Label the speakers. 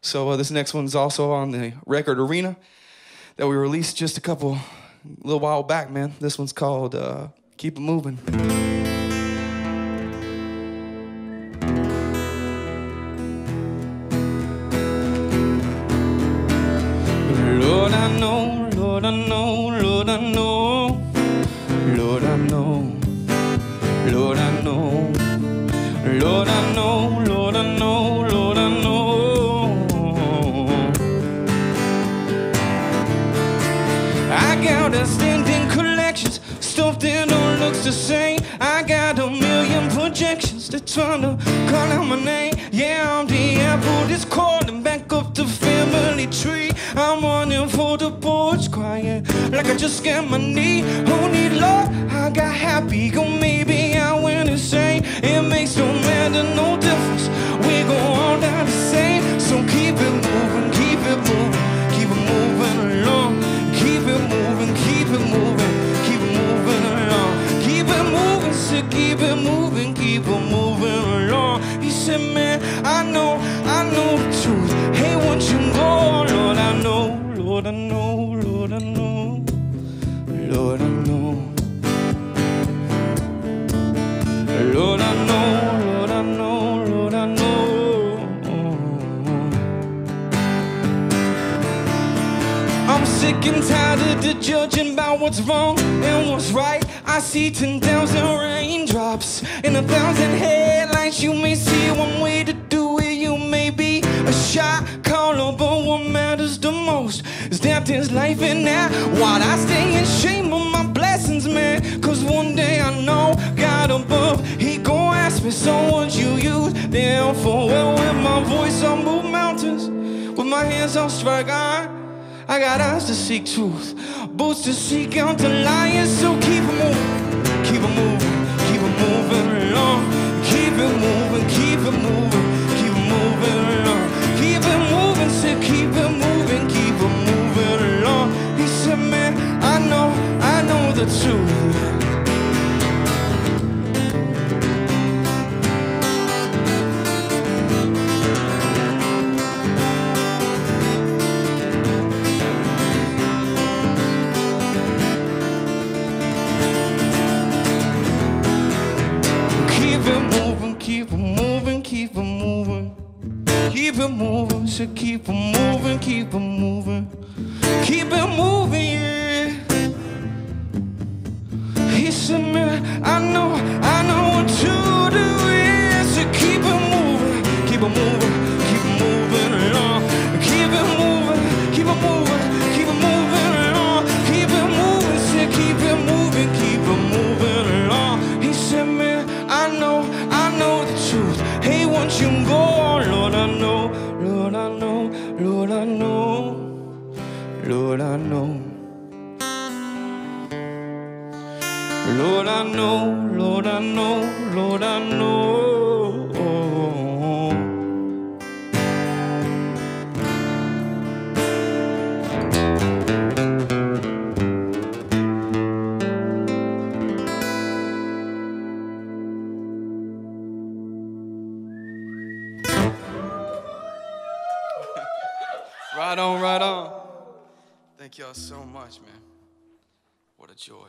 Speaker 1: So uh, this next one's also on the record Arena that we released just a couple, a little while back, man. This one's called uh, Keep It Moving. Lord, I know, Lord, I know, Lord, I stuff that don't the same. I got a million projections that trying to call out my name. Yeah, I'm the apple that's calling back up the family tree. I'm running for the porch, crying like I just got my knee. Sick and tired of judging about what's wrong and what's right. I see 10,000 raindrops and a thousand headlights. You may see one way to do it, you may be a shot caller, but what matters the most is that there's life in that. While I stay in shame of my blessings, man, cause one day I know God above, He gon' ask me, so what you use them for? Well, with my voice, I'll move mountains, with my hands, I'll strike iron. I got eyes to seek truth, boots to seek out the lions. So keep it moving, keep it moving, keep it moving along. Keep it moving, keep it moving, keep it moving along. Keep it moving, say keep it moving, keep it moving along. He said, man, I know, I know the truth. Moving. Keep it moving, so keep it moving, keep it moving. Keep it moving, yeah. He said, man, I know, I know what to do, yeah. So keep it moving, keep it moving, Lord, I know, Lord, I know. Lord, I know, Lord, I know, Lord, I know. Right on, right on. Thank y'all so much, man. What a joy.